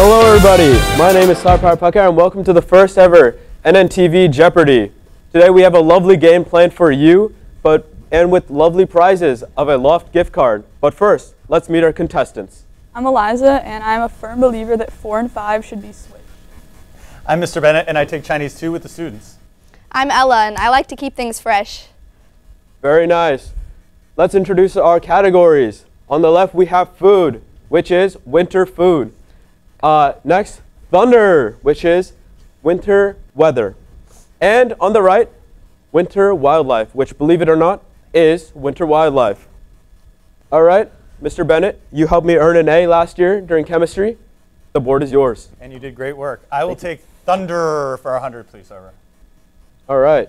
Hello everybody, my name is Sarper Pakar and welcome to the first ever NNTV Jeopardy! Today we have a lovely game planned for you, but and with lovely prizes of a Loft gift card. But first, let's meet our contestants. I'm Eliza, and I'm a firm believer that 4 and 5 should be switched. I'm Mr. Bennett, and I take Chinese 2 with the students. I'm Ella, and I like to keep things fresh. Very nice. Let's introduce our categories. On the left we have food, which is winter food. Uh, next, thunder, which is winter weather. And on the right, winter wildlife, which believe it or not, is winter wildlife. All right, Mr. Bennett, you helped me earn an A last year during chemistry. The board is yours. And you did great work. I will take thunder for 100, please, over. All right.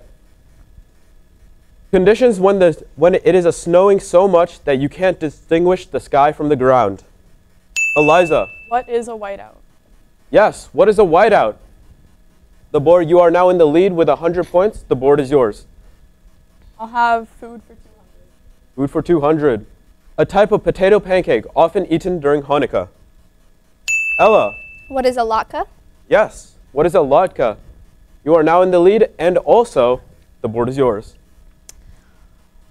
Conditions when, the, when it is a snowing so much that you can't distinguish the sky from the ground. Eliza. What is a whiteout? Yes, what is a whiteout? The board, you are now in the lead with 100 points. The board is yours. I'll have food for 200. Food for 200. A type of potato pancake often eaten during Hanukkah. Ella. What is a latke? Yes. What is a latke? You are now in the lead, and also, the board is yours.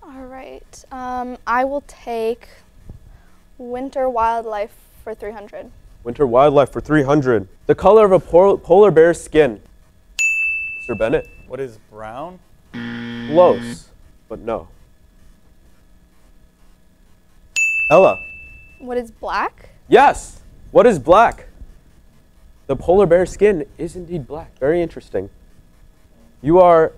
All right. Um, I will take winter wildlife for 300. Winter wildlife for 300. The color of a pol polar bear's skin. Mr. Bennett. What is brown? Close, but no. Ella. What is black? Yes. What is black? The polar bear's skin is indeed black. Very interesting. You are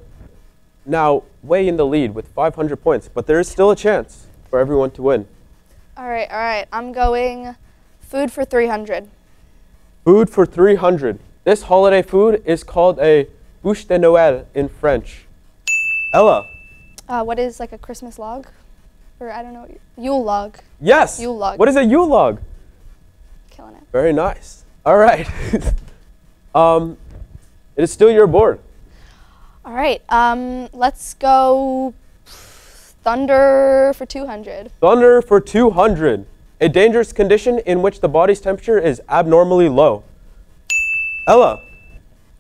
now way in the lead with 500 points, but there is still a chance for everyone to win. All right, all right. I'm going food for 300. Food for 300. This holiday food is called a bûche de Noël in French. Ella. Uh, what is like a Christmas log? Or I don't know, Yule log. Yes. Yule log. What is a Yule log? Killing it. Very nice. All right. um, it is still your board. All right, um, let's go thunder for 200. Thunder for 200. A dangerous condition in which the body's temperature is abnormally low. Ella.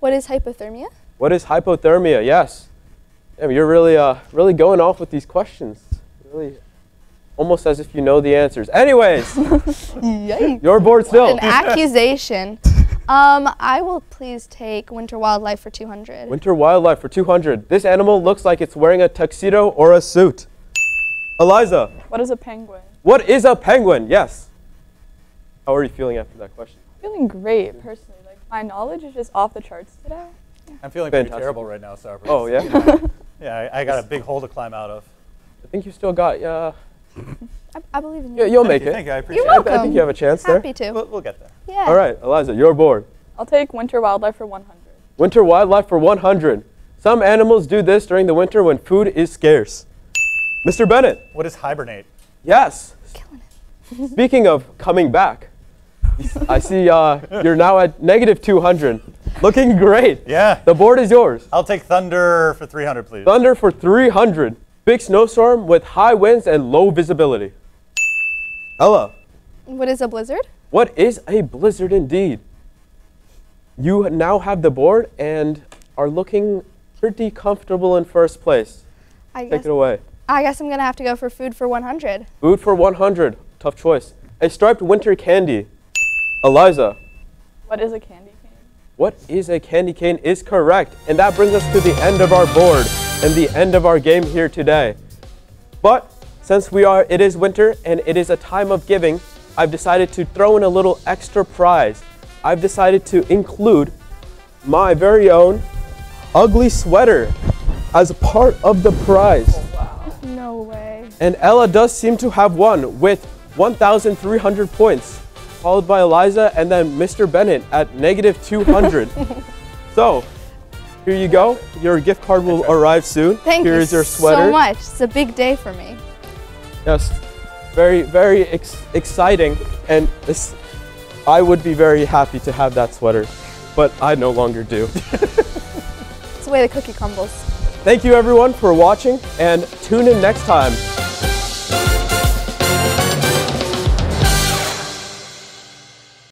What is hypothermia? What is hypothermia? Yes. Damn, you're really, uh, really going off with these questions. Really, almost as if you know the answers. Anyways, Yikes. your board still. An accusation. Um, I will please take winter wildlife for 200. Winter wildlife for 200. This animal looks like it's wearing a tuxedo or a suit. Eliza. What is a penguin? What is a penguin? Yes. How are you feeling after that question? Feeling great, personally. Like, my knowledge is just off the charts today. I'm feeling pretty terrible right now, Sarper. Oh, yeah? Yeah, I, I got a big hole to climb out of. I think you still got, uh, I, I believe in you. yeah, you. you'll Thank make you, it. Thank you, I appreciate You're I, it. I think you have a chance there. Happy to. We'll, we'll get there. Yeah. All right, Eliza, your board. I'll take winter wildlife for 100. Winter wildlife for 100. Some animals do this during the winter when food is scarce. Mr. Bennett. What is hibernate? Yes. Killing Speaking of coming back, I see uh, you're now at negative 200. Looking great. Yeah. The board is yours. I'll take thunder for 300, please. Thunder for 300. Big snowstorm with high winds and low visibility. Ella, What is a blizzard? what is a blizzard indeed? You now have the board and are looking pretty comfortable in first place. I Take guess, it away. I guess I'm going to have to go for food for 100. Food for 100. Tough choice. A striped winter candy. Eliza, What is a candy cane? what is a candy cane is correct. And that brings us to the end of our board and the end of our game here today. But since we are it is winter and it is a time of giving, I've decided to throw in a little extra prize. I've decided to include my very own ugly sweater as part of the prize. No way. And Ella does seem to have won with 1,300 points, followed by Eliza and then Mr. Bennett at negative 200. so, here you go. Your gift card will arrive soon. Thank Here you is your sweater. so much. It's a big day for me. Yes, very, very ex- exciting. And this, I would be very happy to have that sweater, but I no longer do. It's the way the cookie crumbles. Thank you everyone for watching and tune in next time